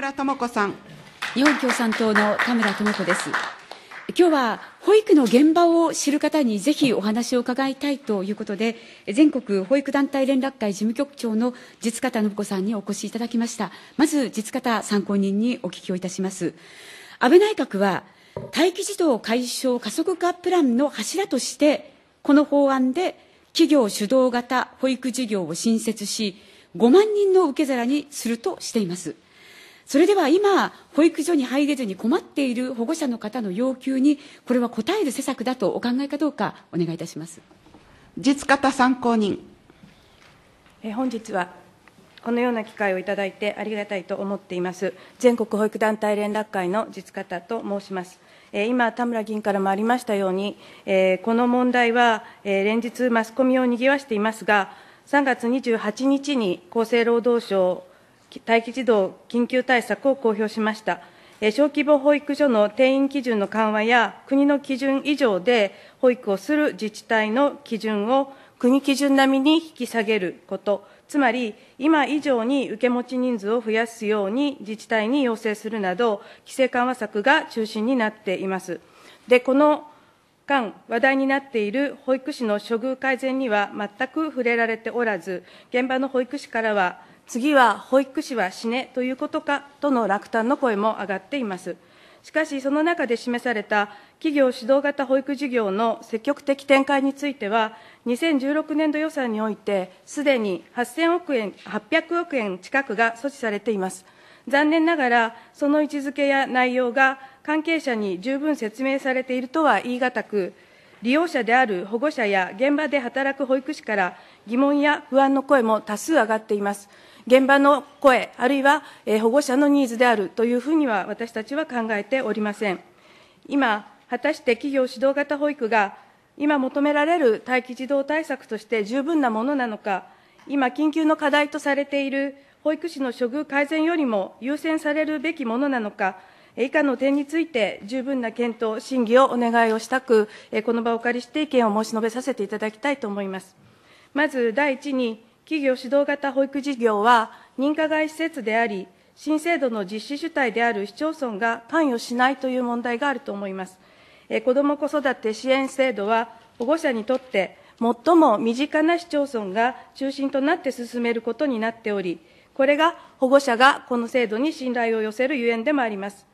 村智子さん。日本共産党の田村智子です。今日は保育の現場を知る方にぜひお話を伺いたいということで、全国保育団体連絡会事務局長の実方信子さんにお越しいただきました。まず、実方参考人にお聞きをいたします。安倍内閣は、待機児童解消加速化プランの柱として、この法案で企業主導型保育事業を新設し、5万人の受け皿にするとしています。それでは今、保育所に入れずに困っている保護者の方の要求に、これは応える施策だとお考えかどうか、お願いいたします実方参考人。え本日はこのような機会をいただいてありがたいと思っています、全国保育団体連絡会の実方と申します。今、田村議員からもありましたように、この問題は連日、マスコミをにぎわしていますが、3月28日に厚生労働省待機児童緊急対策を公表しました。小規模保育所の定員基準の緩和や、国の基準以上で保育をする自治体の基準を国基準並みに引き下げること、つまり、今以上に受け持ち人数を増やすように自治体に要請するなど、規制緩和策が中心になっています。で、この間、話題になっている保育士の処遇改善には全く触れられておらず、現場の保育士からは、次は保育士は死ねということかとの落胆の声も上がっています。しかし、その中で示された企業主導型保育事業の積極的展開については、2016年度予算において、すでに8000億円、800億円近くが措置されています。残念ながら、その位置づけや内容が関係者に十分説明されているとは言い難く、利用者である保護者や現場で働く保育士から疑問や不安の声も多数上がっています。現場の声、あるいは保護者のニーズであるというふうには私たちは考えておりません。今、果たして企業主導型保育が今求められる待機児童対策として十分なものなのか、今、緊急の課題とされている保育士の処遇改善よりも優先されるべきものなのか、以下の点について十分な検討、審議をお願いをしたく、この場をお借りして意見を申し述べさせていただきたいと思います。まず第一に、企業主導型保育事業は認可外施設であり、新制度の実施主体である市町村が関与しないという問題があると思います。え子ども子育て支援制度は、保護者にとって最も身近な市町村が中心となって進めることになっており、これが保護者がこの制度に信頼を寄せるゆえんでもあります。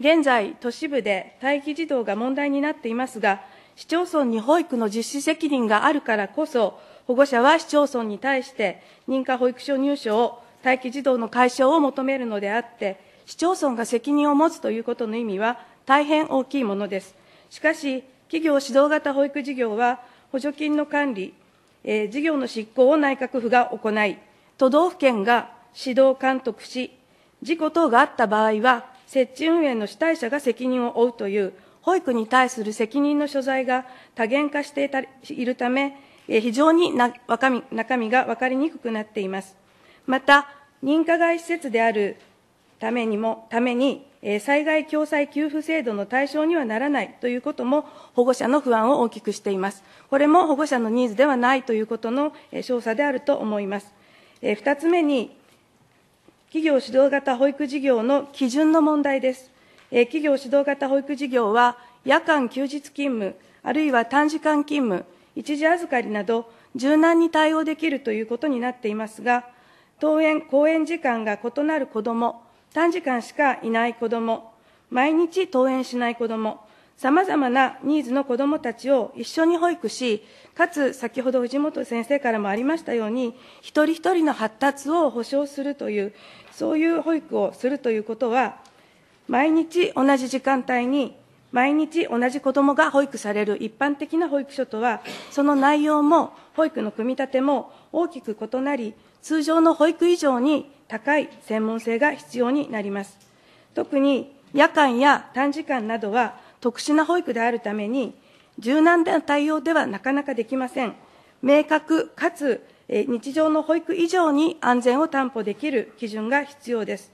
現在、都市部で待機児童が問題になっていますが、市町村に保育の実施責任があるからこそ、保護者は市町村に対して認可保育所入所を待機児童の解消を求めるのであって、市町村が責任を持つということの意味は大変大きいものです。しかし、企業指導型保育事業は、補助金の管理、えー、事業の執行を内閣府が行い、都道府県が指導監督し、事故等があった場合は、設置運営の主体者が責任を負うという、保育に対する責任の所在が多元化しているため、非常に中身中身が分かりにくくなっています。また、認可外施設であるためにも、ために、災害共済給付制度の対象にはならないということも、保護者の不安を大きくしています。これも保護者のニーズではないということの調査であると思います。2つ目に、企業主導型保育事業の基準の問題です。企業主導型保育事業は、夜間休日勤務、あるいは短時間勤務、一時預かりなど、柔軟に対応できるということになっていますが、登園、公園時間が異なる子ども、短時間しかいない子ども、毎日登園しない子ども、さまざまなニーズの子どもたちを一緒に保育し、かつ先ほど藤本先生からもありましたように、一人一人の発達を保障するという、そういう保育をするということは、毎日同じ時間帯に毎日同じ子どもが保育される一般的な保育所とは、その内容も保育の組み立ても大きく異なり、通常の保育以上に高い専門性が必要になります。特に夜間や短時間などは特殊な保育であるために、柔軟な対応ではなかなかできません。明確かつ日常の保育以上に安全を担保できる基準が必要です。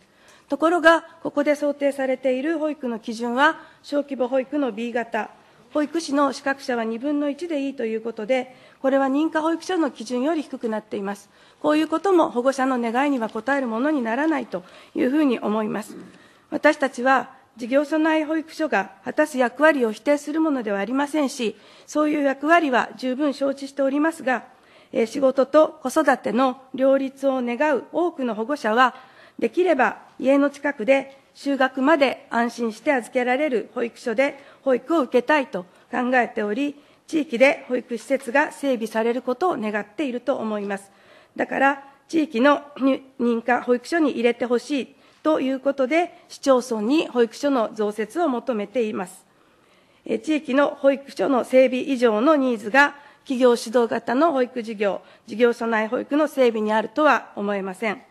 ところが、ここで想定されている保育の基準は、小規模保育の B 型、保育士の資格者は2分の1でいいということで、これは認可保育所の基準より低くなっています。こういうことも保護者の願いには応えるものにならないというふうに思います。私たちは事業所内保育所が果たす役割を否定するものではありませんし、そういう役割は十分承知しておりますが、え仕事と子育ての両立を願う多くの保護者は、できれば家の近くで就学まで安心して預けられる保育所で保育を受けたいと考えており、地域で保育施設が整備されることを願っていると思います。だから、地域の認可保育所に入れてほしいということで、市町村に保育所の増設を求めています。地域の保育所の整備以上のニーズが、企業主導型の保育事業、事業所内保育の整備にあるとは思えません。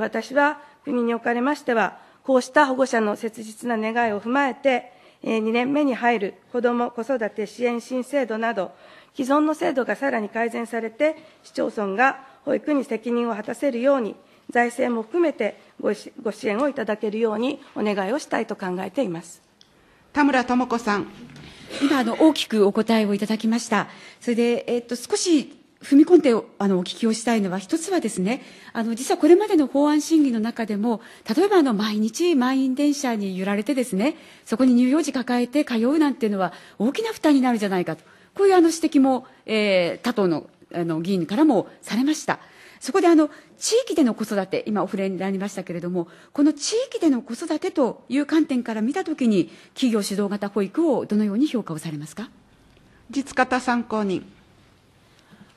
私は国におかれましては、こうした保護者の切実な願いを踏まえて、えー2年目に入る子ども・子育て支援新制度など、既存の制度がさらに改善されて、市町村が保育に責任を果たせるように、財政も含めてごしご支援をいただけるようにお願いをしたいと考えています。田村智子さん。今あの大きくお答えをいただきました。それで、えっと、少し踏み込んであのお聞きをしたいのは、一つはですね、あの実はこれまでの法案審議の中でも、例えばあの毎日満員電車に揺られてですね、そこに乳幼児抱えて通うなんていうのは大きな負担になるんじゃないかと、こういうあの指摘も、えー他党のあの議員からもされました。そこであの地域での子育て、今お触れになりましたけれども、この地域での子育てという観点から見たときに、企業主導型保育をどのように評価をされますか？実方参考人。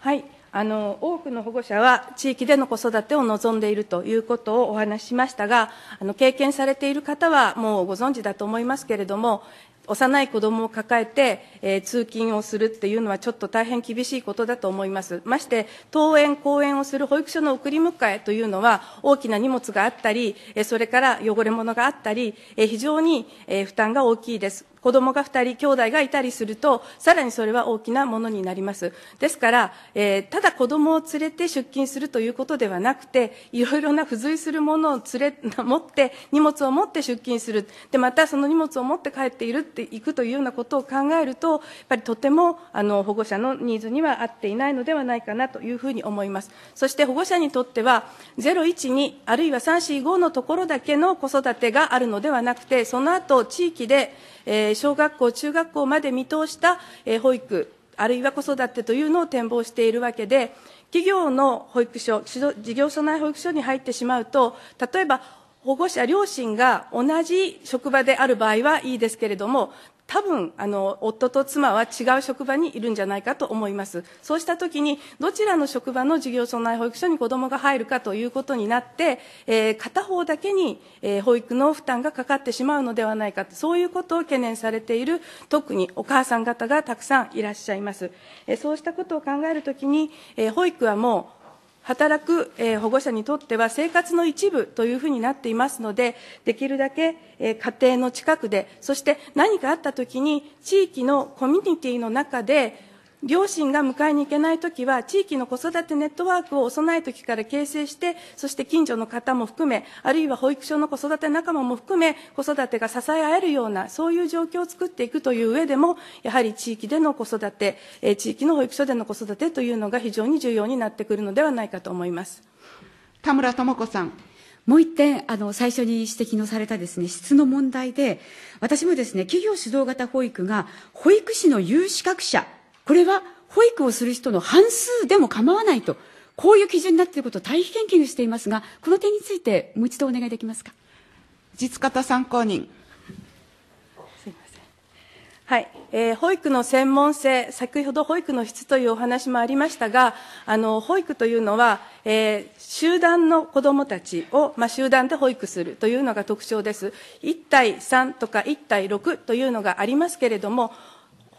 はい、あの多くの保護者は地域での子育てを望んでいるということをお話ししましたが、あの経験されている方はもうご存知だと思いますけれども、幼い子供を抱えて、えー通勤をするっていうのはちょっと大変厳しいことだと思います。まして、登園、公園をする保育所の送り迎えというのは、大きな荷物があったり、えそれから汚れ物があったり、え非常に、え負担が大きいです。子供が2人、兄弟がいたりすると、さらにそれは大きなものになります。ですから、えーただ子供を連れて出勤するということではなくて、いろいろな付随するものを連れ、持って、荷物を持って出勤する。で、またその荷物を持って帰っているって、いくというようなことを考えると、やっぱりとても、あの、保護者のニーズには合っていないのではないかなというふうに思います。そして保護者にとっては、0、1、2、あるいは3、4、5のところだけの子育てがあるのではなくて、その後、地域で、えー小学校、中学校まで見通した、保育、あるいは子育てというのを展望しているわけで、企業の保育所、事業所内保育所に入ってしまうと、例えば保護者、両親が同じ職場である場合はいいですけれども、多分あの夫と妻は違う職場にいるんじゃないかと思います。そうしたときに、どちらの職場の事業所内保育所に子どもが入るかということになって、えー片方だけに、えー保育の負担がかかってしまうのではないかと、そういうことを懸念されている、特にお母さん方がたくさんいらっしゃいます。えーそうしたことを考えるときに、えー保育はもう働く、保護者にとっては生活の一部というふうになっていますので、できるだけ、家庭の近くで、そして何かあったときに、地域のコミュニティの中で、両親が迎えに行けないときは、地域の子育てネットワークを幼い時から形成して、そして近所の方も含め、あるいは保育所の子育て仲間も含め、子育てが支え合えるような、そういう状況を作っていくという上でも、やはり地域での子育て、えー地域の保育所での子育てというのが非常に重要になってくるのではないかと思います。田村智子さん。もう一点、あの、最初に指摘のされたですね、質の問題で、私もですね、企業主導型保育が、保育士の有資格者、これは保育をする人の半数でも構わないと、こういう基準になっていることを大変研究していますが、この点についてもう一度お願いできますか？実方参考人。すいません。はい、えー保育の専門性、先ほど保育の質というお話もありましたが、あの保育というのは、えー集団の子どもたちを、まあ、集団で保育するというのが特徴です。1対3とか1対6というのがありますけれども、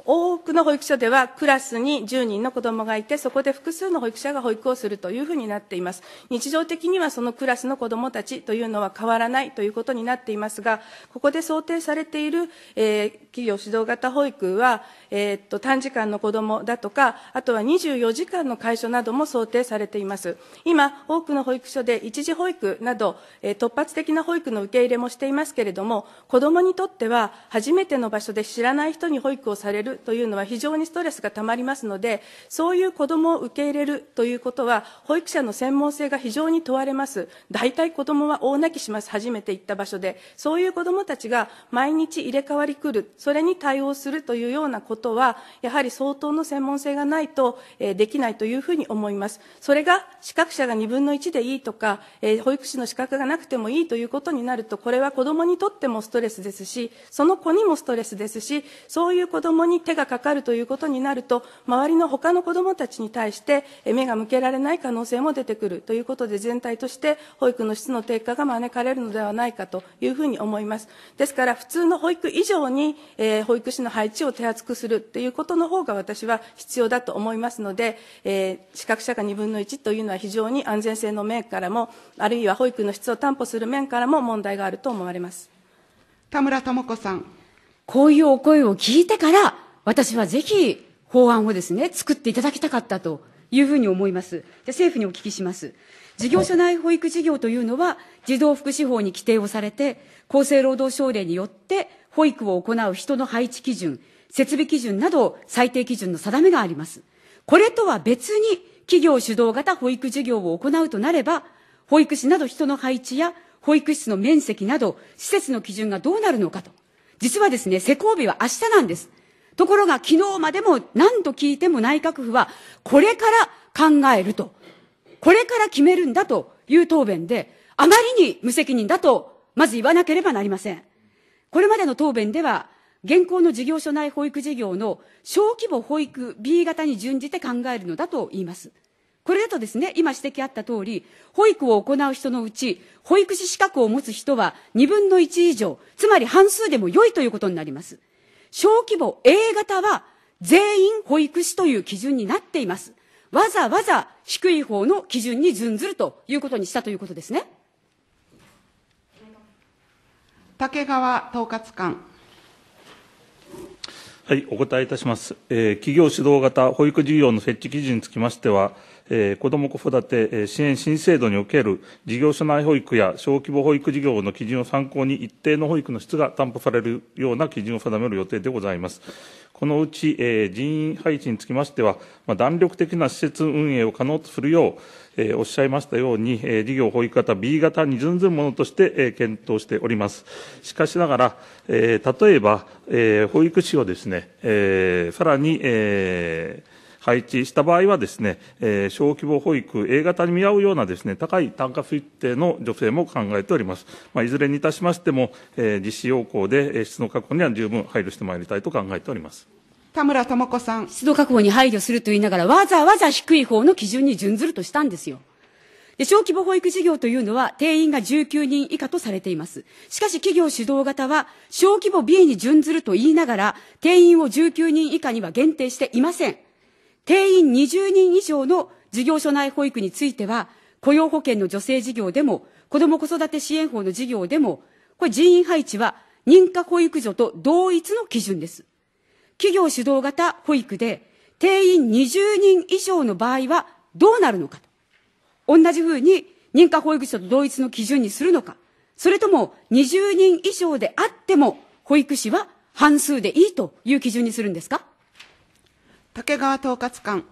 多くの保育所ではクラスに10人の子どもがいて、そこで複数の保育者が保育をするというふうになっています。日常的にはそのクラスの子どもたちというのは変わらないということになっていますが、ここで想定されている、えー企業主導型保育は、えーっと短時間の子どもだとか、あとは24時間の介所なども想定されています。今、多くの保育所で一時保育など、えー突発的な保育の受け入れもしていますけれども、子どもにとっては初めての場所で知らない人に保育をされるるというのは非常にストレスがたまりますので、そういう子どもを受け入れるということは、保育者の専門性が非常に問われます。大体子どもは大泣きします、初めて行った場所で。そういう子どもたちが毎日入れ替わり来る、それに対応するというようなことは、やはり相当の専門性がないと、えできないというふうに思います。それが資格者が2分の1でいいとか、え保育士の資格がなくてもいいということになると、これは子どもにとってもストレスですし、その子にもストレスですし、そういう子どもに手がかかるということになると、周りの他の子どもたちに対してえー目が向けられない可能性も出てくるということで、全体として保育の質の低下が招かれるのではないかというふうに思います。ですから、普通の保育以上に、えー保育士の配置を手厚くするということの方が私は必要だと思いますので、えー資格者が2分の1というのは非常に安全性の面からも、あるいは保育の質を担保する面からも問題があると思われます。田村智子さん。こういうお声を聞いてから、私はぜひ法案をですね、作っていただきたかったというふうに思います。で政府にお聞きします。事業所内保育事業というのは、児童福祉法に規定をされて、厚生労働省令によって、保育を行う人の配置基準、設備基準など最低基準の定めがあります。これとは別に、企業主導型保育事業を行うとなれば、保育士など人の配置や保育室の面積など施設の基準がどうなるのかと。実はですね、施行日は明日なんです。ところが昨日までも何度聞いても内閣府はこれから考えると。これから決めるんだという答弁で、あまりに無責任だと、まず言わなければなりません。これまでの答弁では、現行の事業所内保育事業の小規模保育 B 型に準じて考えるのだと言います。これだとですね、今指摘あった通り、保育を行う人のうち、保育士資格を持つ人は2分の1以上、つまり半数でも良いということになります。小規模 A 型は全員保育士という基準になっています。わざわざ低い方の基準に準ずるということにしたということですね。竹川統括官。はい、お答えいたします。えー企業主導型保育事業の設置基準につきましては、えー子ども子育て支援新制度における事業所内保育や小規模保育事業の基準を参考に一定の保育の質が担保されるような基準を定める予定でございます。このうち、えー人員配置につきましては、まあ、弾力的な施設運営を可能とするよう、えーおっしゃいましたように、えー事業保育型 B 型に準ずるものとして、えー検討しております。しかしながら、えー例えば、えー保育士をですね、えーさらに、えー配置した場合はですね、えー小規模保育 A 型に見合うようなですね、高い単価推定の助成も考えております。まあ、いずれにいたしましても、えー実施要項でえー質の確保には十分配慮してまいりたいと考えております。田村智子さん。湿度確保に配慮すると言いながら、わざわざ低い方の基準に準ずるとしたんですよ。で小規模保育事業というのは定員が19人以下とされています。しかし企業主導型は小規模 B に準ずると言いながら定員を19人以下には限定していません。定員20人以上の事業所内保育については雇用保険の助成事業でも子ども子育て支援法の事業でもこれ人員配置は認可保育所と同一の基準です。企業主導型保育で定員20人以上の場合はどうなるのかと。同じふうに認可保育所と同一の基準にするのか、それとも20人以上であっても保育士は半数でいいという基準にするんですか？竹川統括官。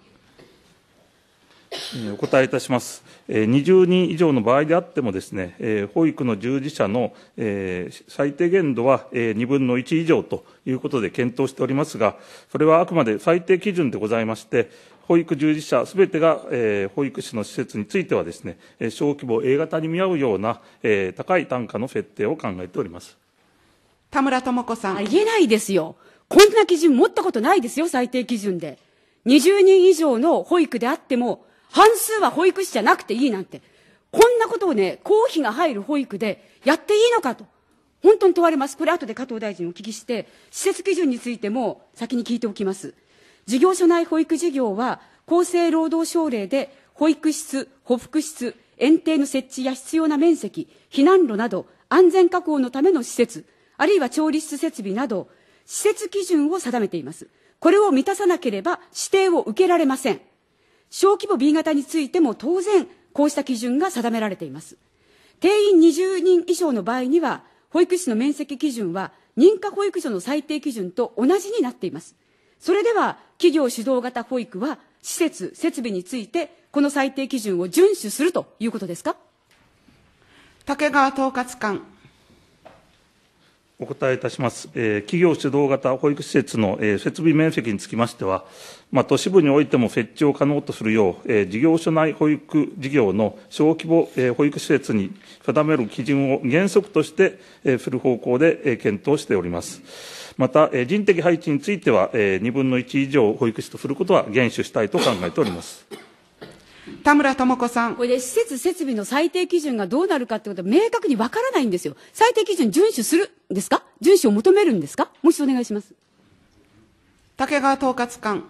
えーお答えいたします。えー20人以上の場合であってもですね、えー保育の従事者の、えー最低限度は、えー2分の1以上ということで検討しておりますが、それはあくまで最低基準でございまして、保育従事者すべてが、えー保育士の施設についてはですね、えー小規模 A 型に見合うような、えー高い単価の設定を考えております。田村智子さん。ありえないですよ。こんな基準持ったことないですよ、最低基準で。20人以上の保育であっても、半数は保育士じゃなくていいなんて。こんなことをね、公費が入る保育でやっていいのかと。本当に問われます。これ後で加藤大臣お聞きして、施設基準についても先に聞いておきます。事業所内保育事業は、厚生労働省令で保育室、保育室、園庭の設置や必要な面積、避難路など安全確保のための施設、あるいは調理室設備など、施設基準を定めています。これを満たさなければ指定を受けられません。小規模 B 型についても当然、こうした基準が定められています。定員20人以上の場合には、保育士の面積基準は認可保育所の最低基準と同じになっています。それでは、企業主導型保育は、施設、設備について、この最低基準を遵守するということですか？竹川統括官。お答えいたします。えー企業主導型保育施設の、えー設備面積につきましては、まあ、都市部においても設置を可能とするよう、えー事業所内保育事業の小規模、えー保育施設に定める基準を原則として、えーする方向で、えー検討しております。また、えー人的配置については、えー、2分の1以上保育士とすることは厳守したいと考えております。田村智子さん。これで施設設備の最低基準がどうなるかってことは明確にわからないんですよ。最低基準遵守するんですか？遵守を求めるんですか？もう一度お願いします。竹川統括官。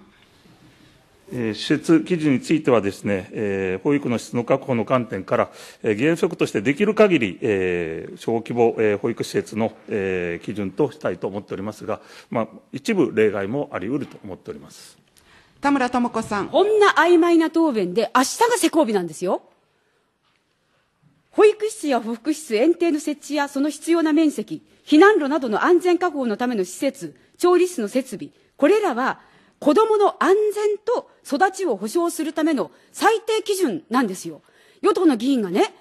えー施設基準についてはですね、えー保育の質の確保の観点から、えー原則としてできる限り、えー小規模、えー保育施設の、えー基準としたいと思っておりますが、まあ、一部例外もあり得ると思っております。田村智子さん。こんな曖昧な答弁で明日が施行日なんですよ。保育室や保育室、園庭の設置やその必要な面積、避難路などの安全確保のための施設、調理室の設備、これらは子供の安全と育ちを保障するための最低基準なんですよ。与党の議員がね、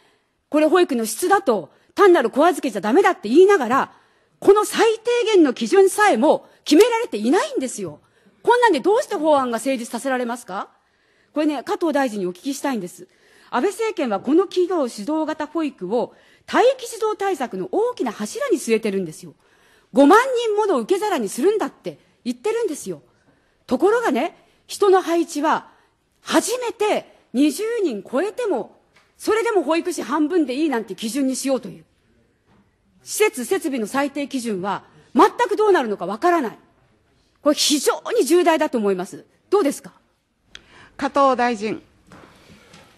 これ保育の質だと単なる子預けじゃダメだって言いながら、この最低限の基準さえも決められていないんですよ。こんなんでどうして法案が成立させられますか？これね、加藤大臣にお聞きしたいんです。安倍政権はこの企業主導型保育を待機児童対策の大きな柱に据えてるんですよ。5万人もの受け皿にするんだって言ってるんですよ。ところがね、人の配置は初めて20人超えても、それでも保育士半分でいいなんて基準にしようという。施設設備の最低基準は全くどうなるのかわからない。これ非常に重大だと思います。どうですか？加藤大臣。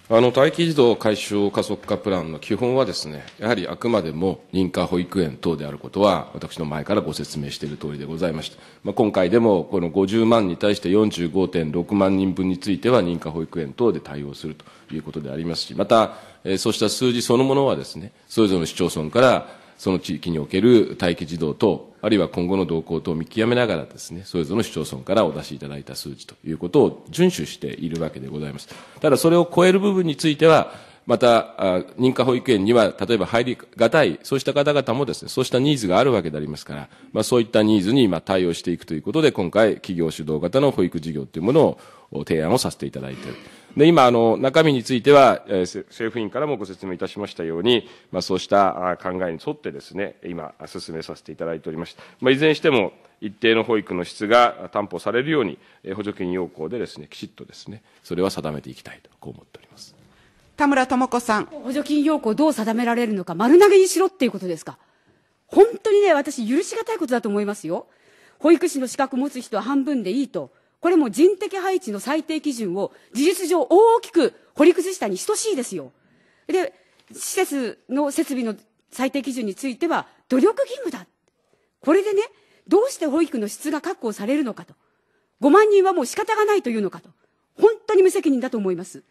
あの待機児童解消加速化プランの基本はですね、やはりあくまでも認可保育園等であることは、私の前からご説明している通りでございまして、まあ、今回でもこの50万に対して45.6万人分については認可保育園等で対応するということでありますし、また、えーそうした数字そのものはですね、それぞれの市町村からその地域における待機児童等、あるいは今後の動向等を見極めながらですね、それぞれの市町村からお出しいただいた数字ということを遵守しているわけでございます。ただそれを超える部分については、また、認可保育園には、例えば入りがたい、そうした方々もですね、そうしたニーズがあるわけでありますから、まあそういったニーズに今対応していくということで、今回、企業主導型の保育事業というものを提案をさせていただいている。で、今、あの、中身については、えーせ政府委員からもご説明いたしましたように、まあ、そうしたあ考えに沿ってですね、今、進めさせていただいておりまして、まあ、いずれにしても、一定の保育の質が担保されるように、えー補助金要項でですね、きちっとですね、それは定めていきたいと、こう思っております。田村智子さん。補助金要項をどう定められるのか丸投げにしろっていうことですか本当にね、私許しがたいことだと思いますよ。保育士の資格を持つ人は半分でいいと。これも人的配置の最低基準を事実上大きく掘り崩したに等しいですよ。で、施設の設備の最低基準については努力義務だ。これでね、どうして保育の質が確保されるのかと。5万人はもう仕方がないというのかと。本当に無責任だと思います。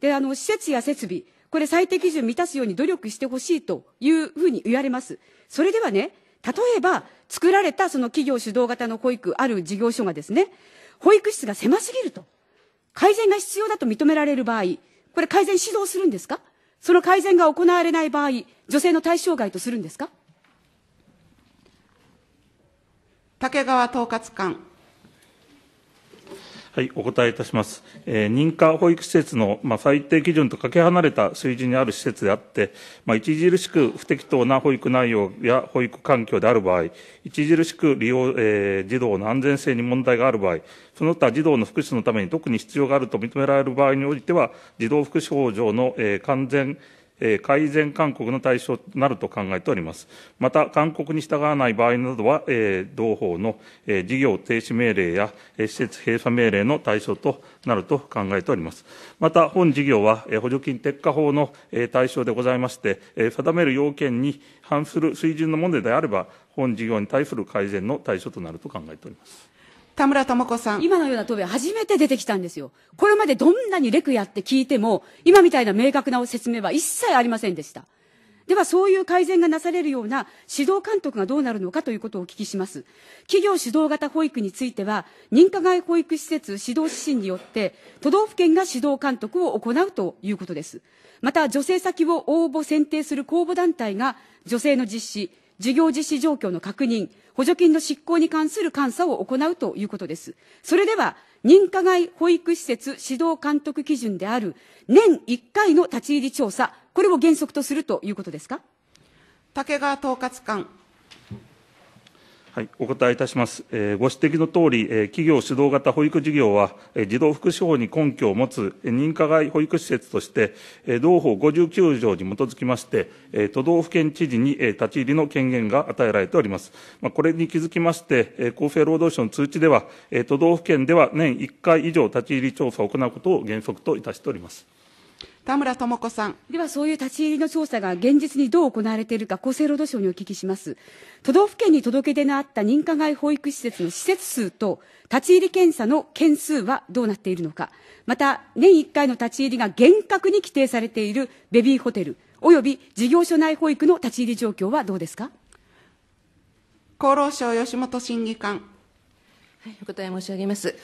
で、あの、施設や設備、これ最低基準満たすように努力してほしいというふうに言われます。それではね、例えば、作られたその企業主導型の保育ある事業所がですね、保育室が狭すぎると、改善が必要だと認められる場合、これ改善指導するんですか？その改善が行われない場合、女性の対象外とするんですか？竹川統括官。はい、お答えいたします。えー認可保育施設の、まあ、最低基準とかけ離れた水準にある施設であって、まあ、著しく不適当な保育内容や保育環境である場合、著しく利用、えー児童の安全性に問題がある場合、その他児童の福祉のために特に必要があると認められる場合においては、児童福祉法上の、えー完全改善勧告の対象となると考えております。また、勧告に従わない場合などは、同法の、事業停止命令や、施設閉鎖命令の対象となると考えております。また、本事業は、補助金撤下法の、対象でございまして、定める要件に反する水準のものであれば、本事業に対する改善の対象となると考えております。田村智子さん。今のような答弁初めて出てきたんですよ。これまでどんなにレクやって聞いても、今みたいな明確な説明は一切ありませんでした。では、そういう改善がなされるような指導監督がどうなるのかということをお聞きします。企業主導型保育については、認可外保育施設指導指針によって、都道府県が指導監督を行うということです。また、助成先を応募選定する公募団体が、助成の実施、事業実施状況の確認、補助金の執行に関する監査を行うということです。それでは、認可外保育施設指導監督基準である年1回の立ち入り調査、これを原則とするということですか？竹川統括官。はい、お答えいたします。えー、ご指摘のとおり、えー、企業主導型保育事業は、えー、児童福祉法に根拠を持つ、えー、認可外保育施設として、えー、同法59条に基づきまして、えー、都道府県知事に、えー、立ち入りの権限が与えられております。まあ、これに気づきまして、えー、厚生労働省の通知では、えー、都道府県では年1回以上立ち入り調査を行うことを原則といたしております。田村智子さん。では、そういう立ち入りの調査が現実にどう行われているか、厚生労働省にお聞きします。都道府県に届け出のあった認可外保育施設の施設数と、立ち入り検査の件数はどうなっているのか、また、年1回の立ち入りが厳格に規定されているベビーホテル、および事業所内保育の立ち入り状況はどうですか？厚労省吉本審議官。はい、お答え申し上げます。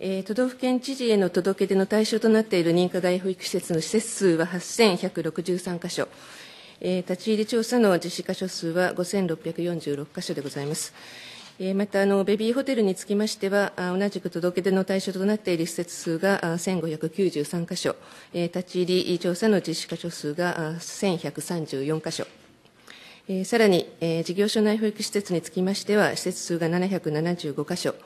えー、都道府県知事への届け出の対象となっている認可外保育施設の施設数は8163箇所、えー、立ち入り調査の実施箇所数は5646箇所でございます。えー、またあの、ベビーホテルにつきましては、同じく届け出の対象となっている施設数が1593箇所、えー、立ち入り調査の実施箇所数が1134箇所、えー、さらに、えー、事業所内保育施設につきましては、施設数が775箇所、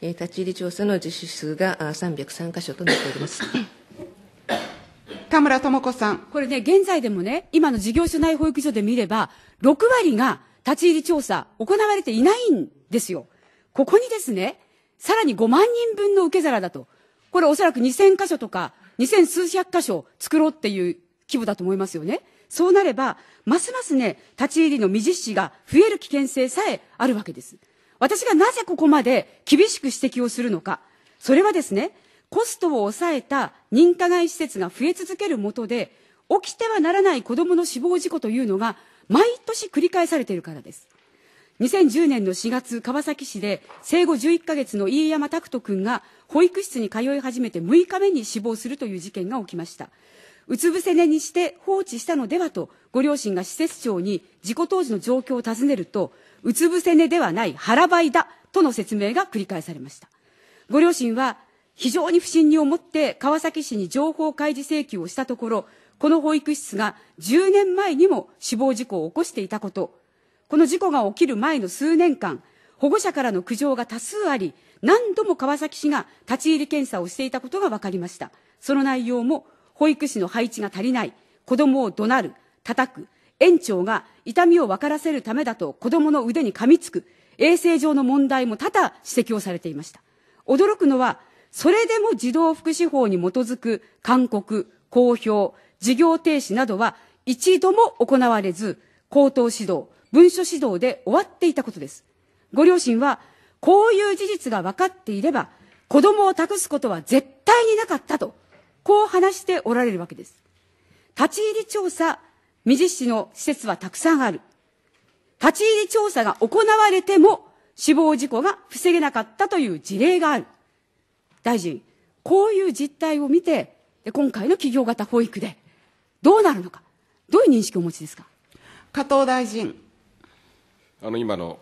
立ち入り調査の実施数が303箇所となっております。田村智子さん。これね、現在でもね、今の事業所内保育所で見れば、6割が立ち入り調査行われていないんですよ。ここにですね、さらに5万人分の受け皿だと。これおそらく2000箇所とか、2000数百箇所作ろうっていう規模だと思いますよね。そうなれば、ますますね、立ち入りの未実施が増える危険性さえあるわけです。私がなぜここまで厳しく指摘をするのか。それはですね、コストを抑えた認可外施設が増え続けるもとで、起きてはならない子供の死亡事故というのが毎年繰り返されているからです。2010年の4月、川崎市で生後11ヶ月の飯山拓人君が保育室に通い始めて6日目に死亡するという事件が起きました。うつ伏せ寝にして放置したのではと、ご両親が施設長に事故当時の状況を尋ねると、うつ伏せ寝ではない腹ばいだとの説明が繰り返されました。ご両親は非常に不審に思って川崎市に情報開示請求をしたところ、この保育室が10年前にも死亡事故を起こしていたこと、この事故が起きる前の数年間、保護者からの苦情が多数あり、何度も川崎市が立ち入り検査をしていたことが分かりました。その内容も、保育士の配置が足りない、子供を怒鳴る、叩く、園長が痛みを分からせるためだと子供の腕に噛みつく、衛生上の問題も多々指摘をされていました。驚くのは、それでも児童福祉法に基づく勧告、公表、事業停止などは一度も行われず、口頭指導、文書指導で終わっていたことです。ご両親は、こういう事実が分かっていれば、子供を託すことは絶対になかったと、こう話しておられるわけです。立ち入り調査未実施の施設はたくさんある。立ち入り調査が行われても死亡事故が防げなかったという事例がある。大臣、こういう実態を見て、今回の企業型保育でどうなるのか、どういう認識をお持ちですか？加藤大臣。あの今の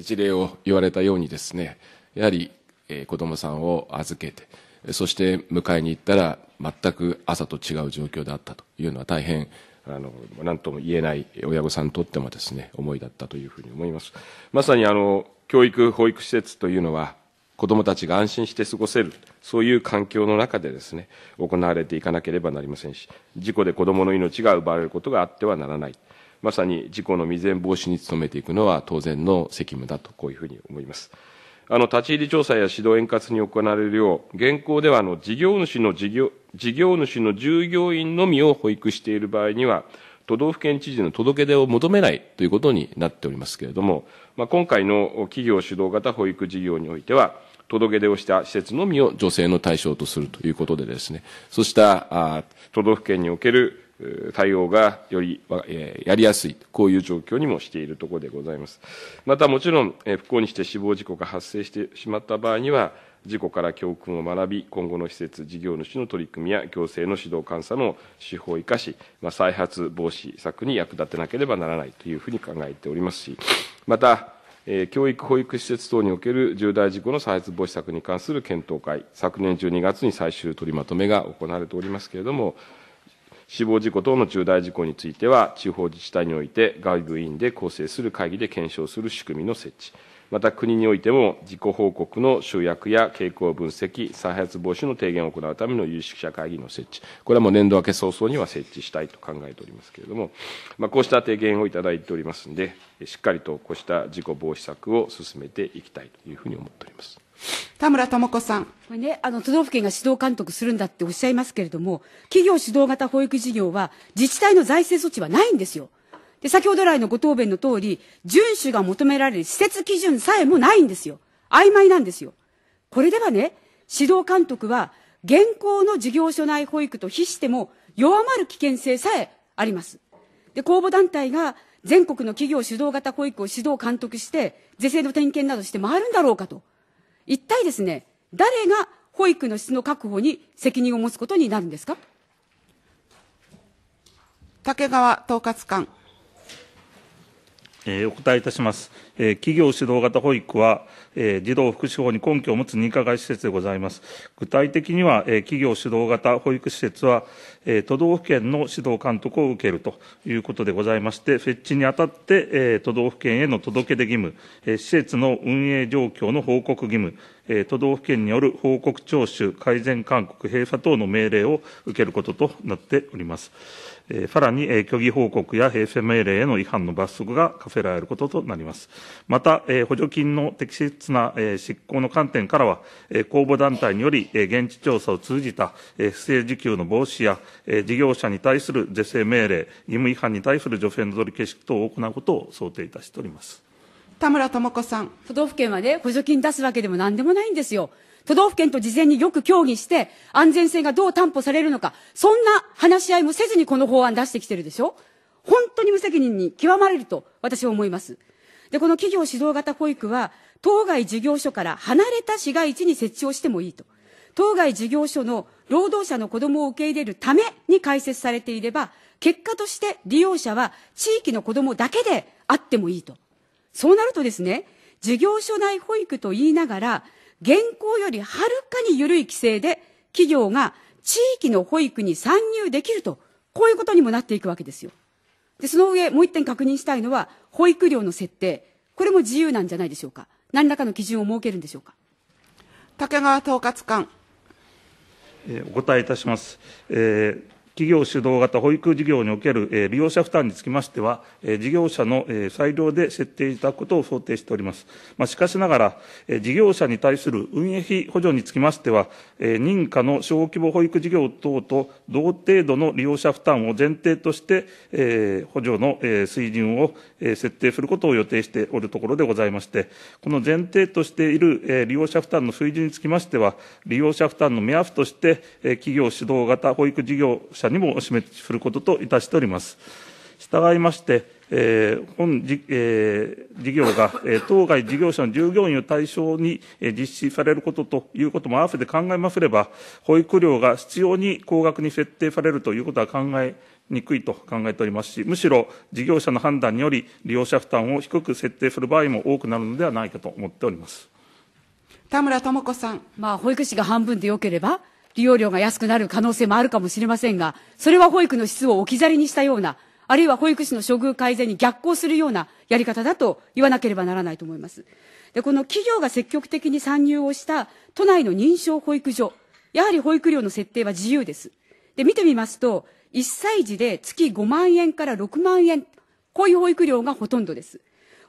事例を言われたようにですね、やはり、えー、子どもさんを預けて、そして迎えに行ったら、全く朝と違う状況であったというのは大変あの何とも言えない親御さんにとってもですね思いだったというふうに思いますまさにあの教育保育施設というのは子どもたちが安心して過ごせるそういう環境の中でですね行われていかなければなりませんし事故で子どもの命が奪われることがあってはならないまさに事故の未然防止に努めていくのは当然の責務だとこういうふうに思います。あの立ち入り調査や指導円滑に行われるよう、現行ではあの事業主の事業事業主の従業員のみを保育している場合には、都道府県知事の届け出を求めないということになっておりますけれども、まあ、今回の企業主導型保育事業においては、届け出をした施設のみを助成の対象とするということでですね、そうしたあ都道府県における対応がよりやりやすい、こういう状況にもしているところでございます。またもちろん、不幸にして死亡事故が発生してしまった場合には、事故から教訓を学び、今後の施設、事業主の取り組みや行政の指導監査の手法を生かし、まあ、再発防止策に役立てなければならないというふうに考えておりますし、また、えー、教育保育施設等における重大事故の再発防止策に関する検討会、昨年12月に最終取りまとめが行われておりますけれども、死亡事故等の重大事故については、地方自治体において外部委員で構成する会議で検証する仕組みの設置、また国においても事故報告の集約や傾向分析、再発防止の提言を行うための有識者会議の設置、これはもう年度明け早々には設置したいと考えておりますけれども、まあ、こうした提言をいただいておりますので、しっかりとこうした事故防止策を進めていきたいというふうに思っております。田村智子さん。これね、あの、都道府県が指導監督するんだっておっしゃいますけれども、企業主導型保育事業は自治体の財政措置はないんですよ。で、先ほど来のご答弁の通り、遵守が求められる施設基準さえもないんですよ。曖昧なんですよ。これではね、指導監督は、現行の事業所内保育と比しても弱まる危険性さえあります。で、公募団体が全国の企業主導型保育を指導監督して、是正の点検などして回るんだろうかと。一体ですね、誰が保育の質の確保に責任を持つことになるんですか？竹川統括官。お答えいたします。企業主導型保育は、児童福祉法に根拠を持つ認可外施設でございます。具体的には、企業主導型保育施設は、都道府県の指導監督を受けるということでございまして、設置にあたって、都道府県への届け出義務、施設の運営状況の報告義務、都道府県による報告聴取、改善勧告、閉鎖等の命令を受けることとなっております。えー、さらに、えー、虚偽報告や平成命令への違反の罰則が課せられることとなります。また、えー、補助金の適切な、えー、執行の観点からは、えー、公募団体により、えー、現地調査を通じた、えー、不正受給の防止や、えー、事業者に対する是正命令、義務違反に対する助成の取り消し等を行うことを想定いたしております。田村智子さん。都道府県はね、補助金出すわけでも何でもないんですよ。都道府県と事前によく協議して、安全性がどう担保されるのか、そんな話し合いもせずにこの法案出してきてるでしょ？本当に無責任に極まれると私は思います。で、この企業指導型保育は、当該事業所から離れた市街地に設置をしてもいいと。当該事業所の労働者の子供を受け入れるために開設されていれば、結果として利用者は地域の子供だけであってもいいと。そうなるとですね、事業所内保育と言いながら、現行よりはるかに緩い規制で企業が地域の保育に参入できると、こういうことにもなっていくわけですよ。で、その上、もう一点確認したいのは、保育料の設定。これも自由なんじゃないでしょうか。何らかの基準を設けるんでしょうか。竹川統括官。えー、お答えいたします。えー企業主導型保育事業における、利用者負担につきましては、事業者の、裁量で設定いただくことを想定しております。しかしながら、事業者に対する運営費補助につきましては、認可の小規模保育事業等と同程度の利用者負担を前提として、補助の、水準を、設定することを予定しておるところでございまして、この前提としている、利用者負担の水準につきましては、利用者負担の目安として、企業主導型保育事業者にもお示しすることといたしております。従いまして、えー、本事,、えー、事業が、えー、当該事業者の従業員を対象に、えー、実施されることということも合わせて考えますれば、保育料が必要に高額に設定されるということは考えにくいと考えておりますし、むしろ事業者の判断により利用者負担を低く設定する場合も多くなるのではないかと思っております。田村智子さん。まあ、保育士が半分でよければ、利用料が安くなる可能性もあるかもしれませんが、それは保育の質を置き去りにしたような、あるいは保育士の処遇改善に逆行するようなやり方だと言わなければならないと思います。で、この企業が積極的に参入をした都内の認証保育所、やはり保育料の設定は自由です。で、見てみますと、1歳児で月5万円から6万円、こういう保育料がほとんどです。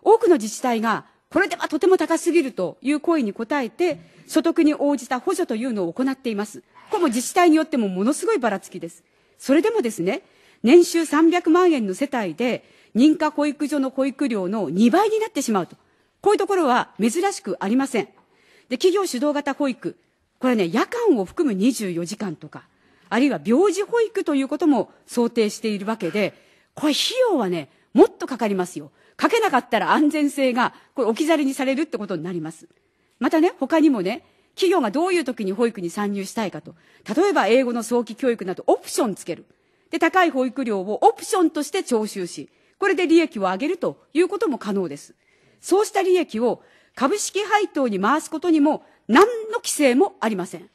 多くの自治体が、これではとても高すぎるという声に応えて、所得に応じた補助というのを行っています。ここも自治体によってもものすごいばらつきです。それでもですね、年収300万円の世帯で認可保育所の保育料の2倍になってしまうと。こういうところは珍しくありません。で、企業主導型保育。これね、夜間を含む24時間とか、あるいは病児保育ということも想定しているわけで、これ費用はね、もっとかかりますよ。かけなかったら安全性が、これ置き去りにされるってことになります。またね、他にもね、企業がどういう時に保育に参入したいかと。例えば英語の早期教育などオプションつける。で、高い保育料をオプションとして徴収し、これで利益を上げるということも可能です。そうした利益を株式配当に回すことにも何の規制もありません。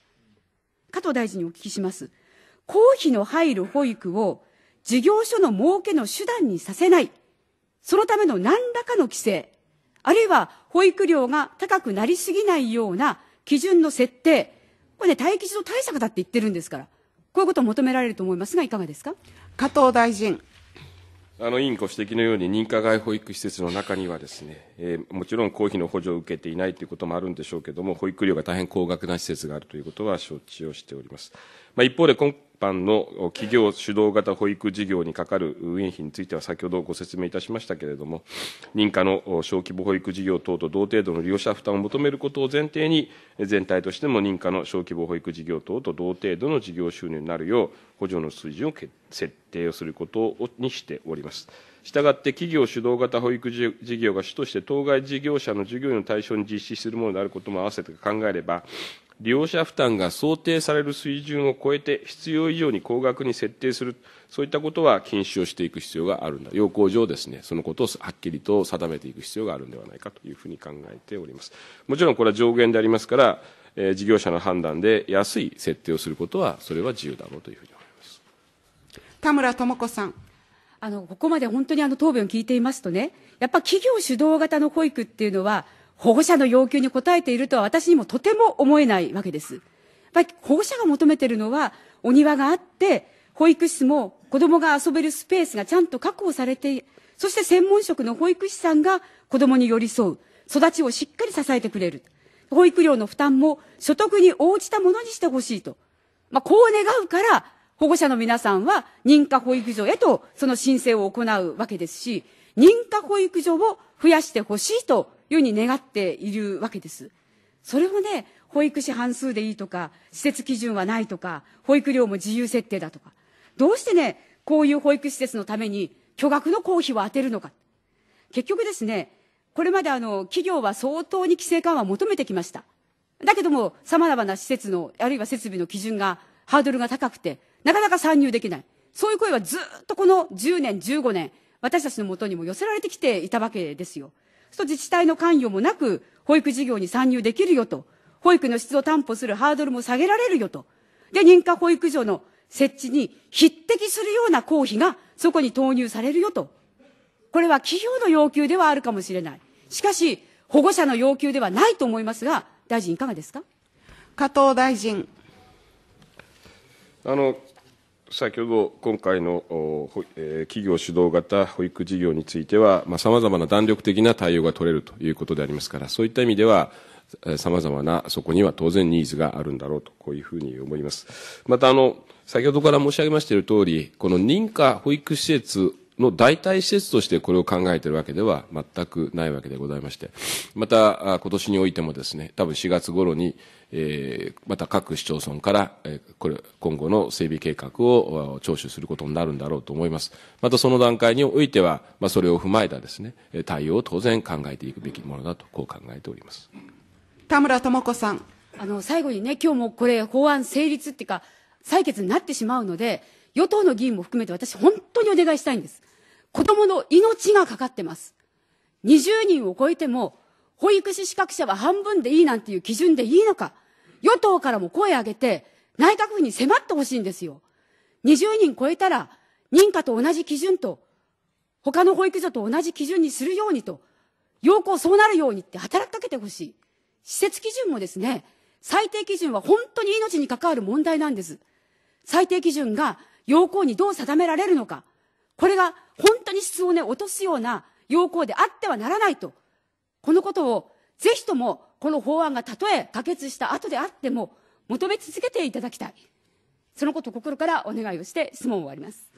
加藤大臣にお聞きします。公費の入る保育を事業所の儲けの手段にさせない。そのための何らかの規制。あるいは保育料が高くなりすぎないような基準の設定。これね、待機児童対策だって言ってるんですから。こういうことを求められると思いますが、いかがですか？加藤大臣。あの委員ご指摘のように、認可外保育施設の中にはですね、えー、もちろん公費の補助を受けていないということもあるんでしょうけれども、保育料が大変高額な施設があるということは承知をしております。まあ、一方で、今般の企業主導型保育事業にかかる運営費については、先ほどご説明いたしましたけれども、認可の小規模保育事業等と同程度の利用者負担を求めることを前提に、全体としても認可の小規模保育事業等と同程度の事業収入になるよう、補助の水準を設定をすることにしております。したがって企業主導型保育事業が主として当該事業者の事業員の対象に実施するものであることも合わせて考えれば、利用者負担が想定される水準を超えて必要以上に高額に設定する、そういったことは禁止をしていく必要があるんだ。要項上ですね、そのことをはっきりと定めていく必要があるんではないかというふうに考えております。もちろんこれは上限でありますから、えー、事業者の判断で安い設定をすることは、それは自由だろうというふうに思います。田村智子さん。あの、ここまで本当にあの答弁を聞いていますとね、やっぱ企業主導型の保育っていうのは、保護者の要求に応えているとは私にもとても思えないわけです。やっぱり保護者が求めているのは、お庭があって、保育室も子供が遊べるスペースがちゃんと確保されて、そして専門職の保育士さんが子供に寄り添う、育ちをしっかり支えてくれる。保育料の負担も所得に応じたものにしてほしいと。まあ、こう願うから、保護者の皆さんは認可保育所へとその申請を行うわけですし、認可保育所を増やしてほしいというに願っているわけです。それをね、保育士半数でいいとか、施設基準はないとか、保育料も自由設定だとか、どうしてね、こういう保育施設のために巨額の公費を充てるのか。結局ですね、これまであの、企業は相当に規制緩和を求めてきました。だけども、様々な施設の、あるいは設備の基準が、ハードルが高くて、なかなか参入できない。そういう声はずっとこの10年、15年、私たちのもとにも寄せられてきていたわけですよ。そう自治体の関与もなく、保育事業に参入できるよと。保育の質を担保するハードルも下げられるよと。で、認可保育所の設置に匹敵するような公費がそこに投入されるよと。これは企業の要求ではあるかもしれない。しかし、保護者の要求ではないと思いますが、大臣いかがですか？加藤大臣。あの、先ほど今回の、企業主導型保育事業については、さまざ、まな弾力的な対応が取れるということでありますから、そういった意味では、さまざまな、そこには当然ニーズがあるんだろうと、こういうふうに思います。また、あの、先ほどから申し上げましている通り、この認可保育施設の代替施設としてこれを考えているわけでは全くないわけでございまして、また、今年においてもですね、多分4月頃に、えー、また各市町村から、えー、これ、今後の整備計画を聴取することになるんだろうと思います。またその段階においては、まあ、それを踏まえたですね、対応を当然考えていくべきものだと、こう考えております。田村智子さん。あの、最後にね、今日もこれ、法案成立っていうか、採決になってしまうので、与党の議員も含めて私、本当にお願いしたいんです。子供の命がかかってます。20人を超えても、保育士資格者は半分でいいなんていう基準でいいのか。与党からも声上げて、内閣府に迫ってほしいんですよ。20人超えたら、認可と同じ基準と、他の保育所と同じ基準にするようにと、要項そうなるようにって働きかけてほしい。施設基準もですね、最低基準は本当に命に関わる問題なんです。最低基準が要項にどう定められるのか。これが本当に質をね、落とすような要項であってはならないと。このことをぜひともこの法案がたとえ可決した後であっても求め続けていただきたい。そのことを心からお願いをして質問を終わります。